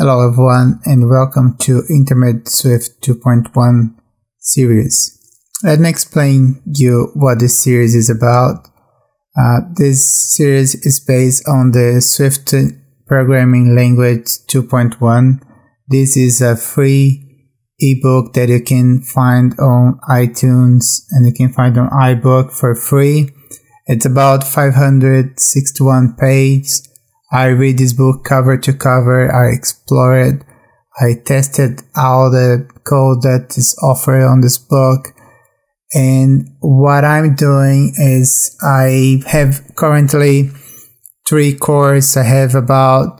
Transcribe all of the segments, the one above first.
Hello everyone and welcome to Intermediate Swift 2.1 series. Let me explain you what this series is about. Uh, this series is based on the Swift programming language 2.1. This is a free ebook that you can find on iTunes and you can find on iBook for free. It's about 561 pages I read this book cover to cover. I explore it. I tested all the code that is offered on this book. And what I'm doing is I have currently three courses. I have about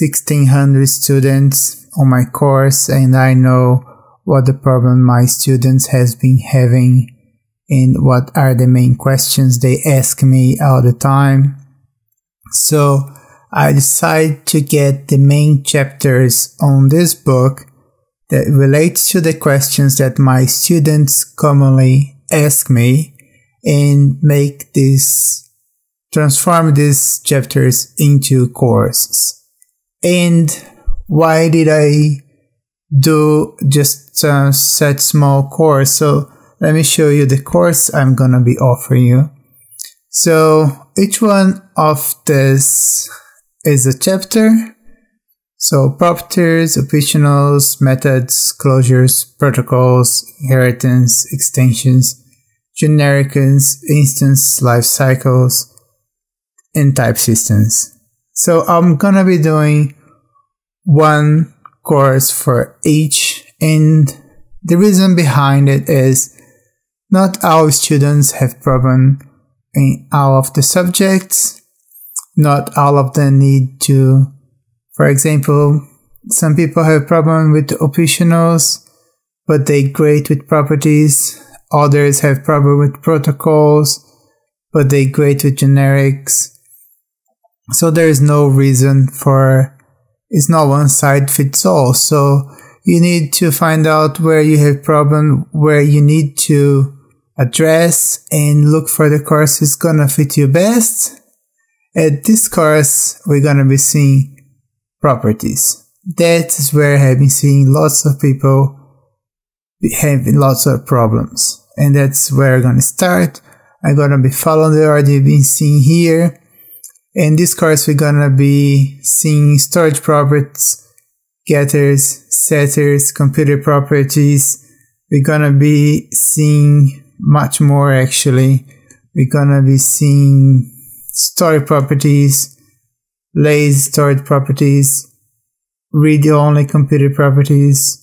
1600 students on my course and I know what the problem my students has been having and what are the main questions they ask me all the time. So I decided to get the main chapters on this book that relates to the questions that my students commonly ask me and make this transform these chapters into courses. And why did I do just uh, such small course? So let me show you the course I'm gonna be offering you. So each one of this is a chapter. So properties, optionals, methods, closures, protocols, inheritance, extensions, genericants, instance life cycles, and type systems. So I'm gonna be doing one course for each and the reason behind it is not all students have problem in all of the subjects not all of them need to. For example, some people have problem with optionals, but they great with properties. Others have problem with protocols, but they great with generics. So there is no reason for it's not one size fits all. So you need to find out where you have problem, where you need to address and look for the course is gonna fit you best at this course, we're gonna be seeing properties. That is where I have been seeing lots of people having lots of problems. And that's where I'm gonna start. I'm gonna be following the order you've been seeing here. In this course, we're gonna be seeing storage properties, getters, setters, computed properties. We're gonna be seeing much more actually. We're gonna be seeing storage properties, lazy storage properties, read-only computed properties,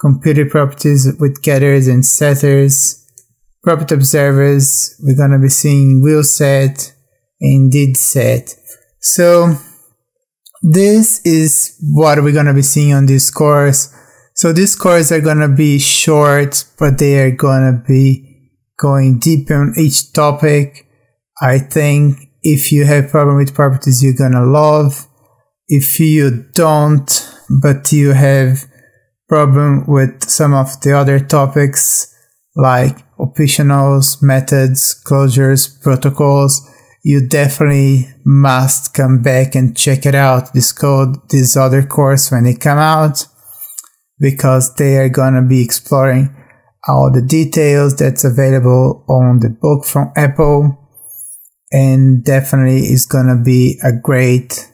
computed properties with getters and setters, property observers, we're to be seeing will set and did set. So this is what we're to be seeing on this course. So these courses are to be short, but they are to be going deep on each topic. I think if you have problem with properties you're gonna love. If you don't, but you have problem with some of the other topics like optionals, methods, closures, protocols, you definitely must come back and check it out, this code, this other course when they come out, because they are gonna be exploring all the details that's available on the book from Apple and definitely is gonna be a great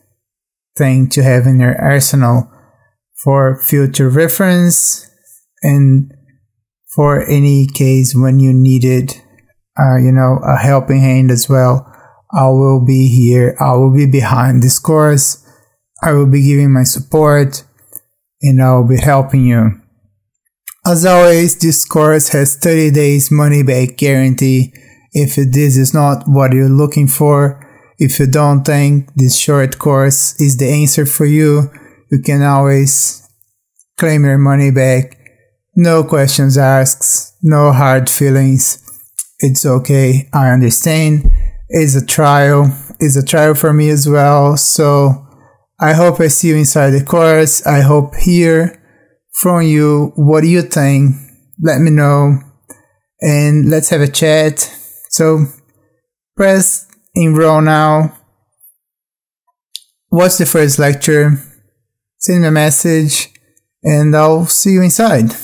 thing to have in your arsenal for future reference and for any case when you needed uh, you know a helping hand as well. I will be here i will be behind this course i will be giving my support and i will be helping you as always this course has 30 days money back guarantee if this is not what you're looking for, if you don't think this short course is the answer for you, you can always claim your money back. No questions asked, no hard feelings. It's okay. I understand. It's a trial. It's a trial for me as well. So I hope I see you inside the course. I hope hear from you. What do you think? Let me know and let's have a chat. So press enroll now. Watch the first lecture? send me a message and I'll see you inside.